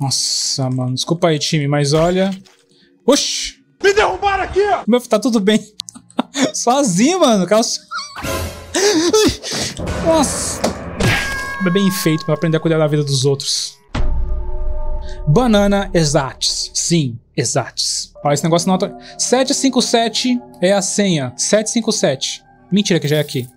Nossa, mano. Desculpa aí, time, mas olha... Oxi! Me derrubaram aqui, ó! Meu, tá tudo bem. Sozinho, mano. Calça... Nossa. É bem feito pra aprender a cuidar da vida dos outros. Banana exatos. Sim, exatos. Ó, esse negócio não... auto- 757 é a senha. 757. Mentira que já é aqui.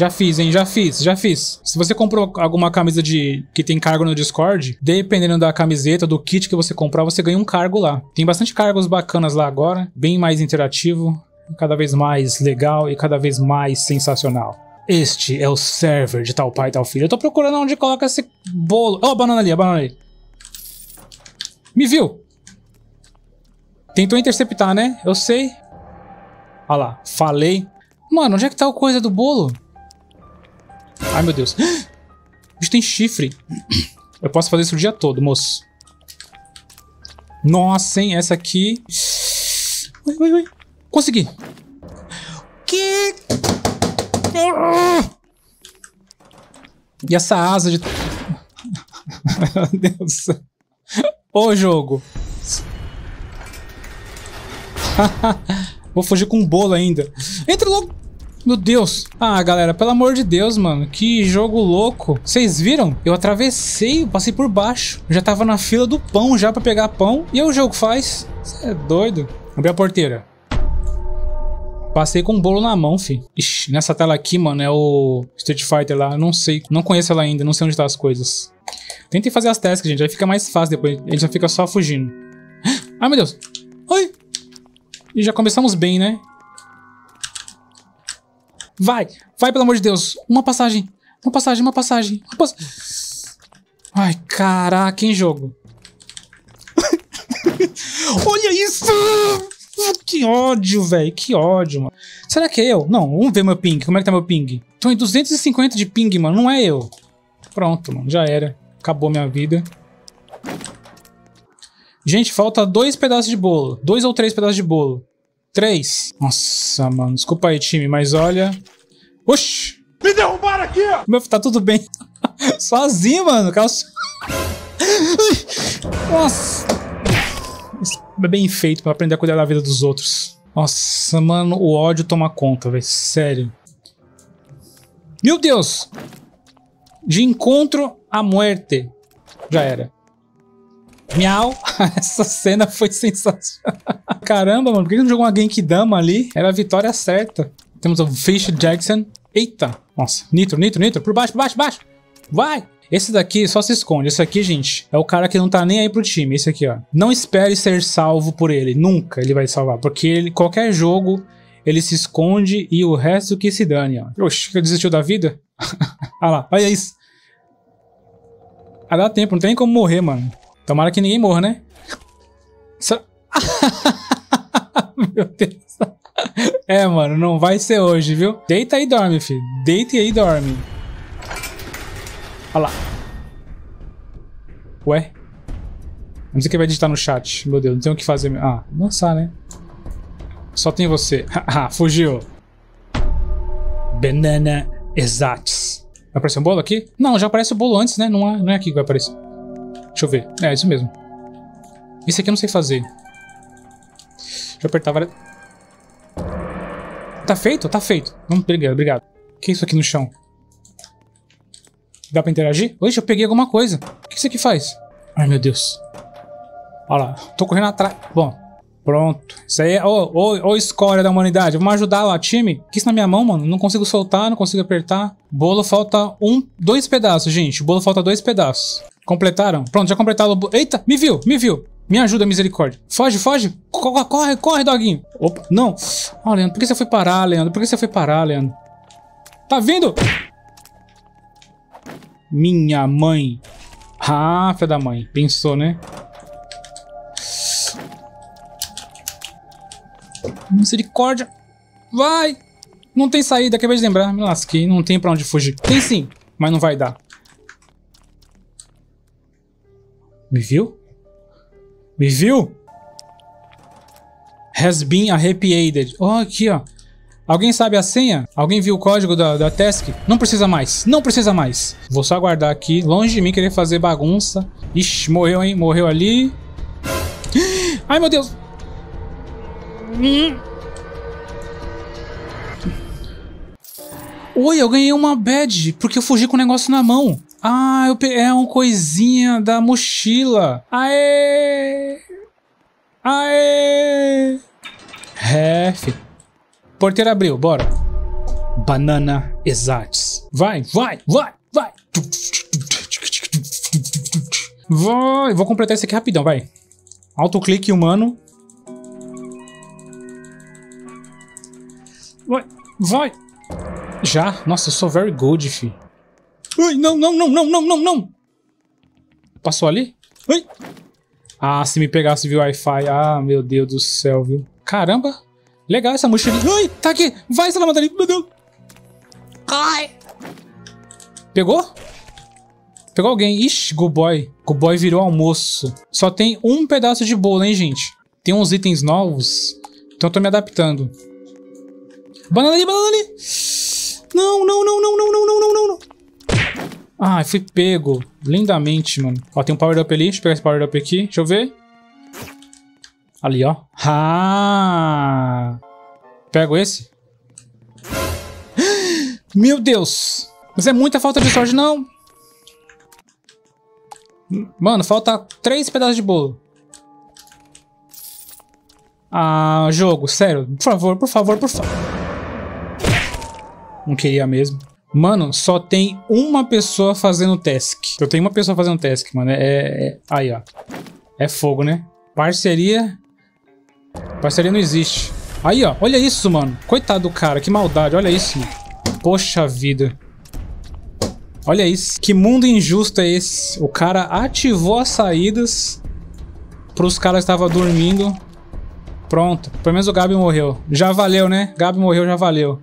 Já fiz, hein? Já fiz, já fiz. Se você comprou alguma camisa de que tem cargo no Discord, dependendo da camiseta, do kit que você comprar, você ganha um cargo lá. Tem bastante cargos bacanas lá agora, bem mais interativo, cada vez mais legal e cada vez mais sensacional. Este é o server de tal pai e tal filho. Eu tô procurando onde coloca esse bolo. Ó, a banana ali, a banana ali. Me viu? Tentou interceptar, né? Eu sei. Olha lá, falei. Mano, onde é que tá o coisa do bolo? Ai, meu Deus. O bicho tem chifre. Eu posso fazer isso o dia todo, moço. Nossa, hein? Essa aqui... Ui, ui, ui. Consegui. Que... E essa asa de... Meu Deus. Ô, jogo. Vou fugir com um bolo ainda. Entra logo. Meu Deus. Ah, galera, pelo amor de Deus, mano. Que jogo louco. Vocês viram? Eu atravessei, passei por baixo. Já tava na fila do pão já pra pegar pão. E aí o jogo faz. Você é doido. Abri a porteira. Passei com um bolo na mão, fi. Ixi, nessa tela aqui, mano, é o Street Fighter lá. Não sei. Não conheço ela ainda. Não sei onde tá as coisas. Tentem fazer as tasks, gente. Aí fica mais fácil depois. Gente já fica só fugindo. Ai, meu Deus. Ai. E já começamos bem, né? Vai, vai, pelo amor de Deus. Uma passagem, uma passagem, uma passagem. Uma pass... Ai, caraca, em jogo. Olha isso! Que ódio, velho. Que ódio, mano. Será que é eu? Não, vamos ver meu ping. Como é que tá meu ping? Tô em 250 de ping, mano. Não é eu. Pronto, mano. Já era. Acabou minha vida. Gente, falta dois pedaços de bolo. Dois ou três pedaços de bolo. Três. Nossa, mano. Desculpa aí, time, mas olha. Oxi! Me derrubaram aqui, ó! Meu, tá tudo bem. Sozinho, mano. Calça. Nossa. Isso é bem feito pra aprender a cuidar da vida dos outros. Nossa, mano, o ódio toma conta, velho. Sério. Meu Deus! De encontro à muerte. Já era. Miau! Essa cena foi sensacional. Caramba, mano, por que não jogou uma Genkidama ali? Era a vitória certa. Temos o Fish Jackson. Eita! Nossa, Nitro, Nitro, Nitro. Por baixo, por baixo, por baixo. Vai! Esse daqui só se esconde. Esse aqui, gente, é o cara que não tá nem aí pro time. Esse aqui, ó. Não espere ser salvo por ele. Nunca ele vai salvar. Porque ele, qualquer jogo, ele se esconde e o resto que se dane, ó. Oxi, ele desistiu da vida? olha lá, olha isso. Ah, dá tempo, não tem como morrer, mano. Tomara que ninguém morra, né? Só... Meu Deus. É, mano, não vai ser hoje, viu? Deita aí e dorme, filho. Deita aí e dorme. Olha lá. Ué? Não sei o que vai digitar no chat. Meu Deus, não tem o que fazer. Ah, lançar, né? Só tem você. Ah, fugiu. Banana exatos. Vai aparecer um bolo aqui? Não, já aparece o bolo antes, né? Não é, não é aqui que vai aparecer. Deixa eu ver. É, isso mesmo. Esse aqui eu não sei fazer. Deixa eu apertar várias... Tá feito? Tá feito. Vamos, obrigado, obrigado. O que é isso aqui no chão? Dá pra interagir? Oxe, eu peguei alguma coisa. O que isso aqui faz? Ai, meu Deus. Olha lá. Tô correndo atrás. Bom, pronto. Isso aí é... Ô, ô, escória da humanidade. Vamos ajudar lá, time. Que isso na minha mão, mano? Não consigo soltar, não consigo apertar. Bolo falta um... Dois pedaços, gente. O bolo falta dois pedaços. Completaram? Pronto, já completaram o bolo. Eita, me viu, me viu. Me ajuda, misericórdia. Foge, foge. Corre, corre, corre, doguinho. Opa, não. Ó, oh, Leandro, por que você foi parar, Leandro? Por que você foi parar, Leandro? Tá vindo? Minha mãe. Ah, filha da mãe. Pensou, né? Misericórdia. Vai. Não tem saída, acabei de lembrar. Me lasquei, não tem pra onde fugir. Tem sim, mas não vai dar. Me viu? Me viu? Has been arrepiated. Ó, oh, aqui, ó. Alguém sabe a senha? Alguém viu o código da, da task? Não precisa mais. Não precisa mais. Vou só aguardar aqui. Longe de mim querer fazer bagunça. Ixi, morreu, hein? Morreu ali. Ai, meu Deus. Oi, eu ganhei uma badge porque eu fugi com o negócio na mão. Ah, eu pe... é uma coisinha da mochila. Aê! Aê! Ref. Porteiro abriu, bora. Banana exatos. Vai, vai, vai, vai. Vai, vou completar esse aqui rapidão, vai. Autoclique humano. Vai, vai. Já? Nossa, eu sou very good, fi. Ai, não, não, não, não, não, não, não. Passou ali? Ai. Ah, se me pegasse via Wi-Fi. Ah, meu Deus do céu, viu? Caramba. Legal essa mochilinha. Ai, tá aqui. Vai, Salamandra. Meu Deus. Ai. Pegou? Pegou alguém. Ixi, Good Boy. Good Boy virou almoço. Só tem um pedaço de bolo, hein, gente? Tem uns itens novos. Então eu tô me adaptando. Banana ali, banana ali. Não, não, não, não, não, não, não, não, não. Ai, fui pego. Lindamente, mano. Ó, tem um power up ali. Deixa eu pegar esse power up aqui. Deixa eu ver. Ali, ó. Ah! Pego esse. Meu Deus! Mas é muita falta de sorte, não. Mano, falta três pedaços de bolo. Ah, jogo, sério. Por favor, por favor, por favor. Não queria mesmo. Mano, só tem uma pessoa fazendo task. Eu tenho uma pessoa fazendo task, mano. É, é... Aí, ó. É fogo, né? Parceria. Parceria não existe. Aí, ó. Olha isso, mano. Coitado do cara. Que maldade. Olha isso. Poxa vida. Olha isso. Que mundo injusto é esse? O cara ativou as saídas pros caras que estavam dormindo. Pronto. Pelo menos o Gabi morreu. Já valeu, né? Gabi morreu, já valeu.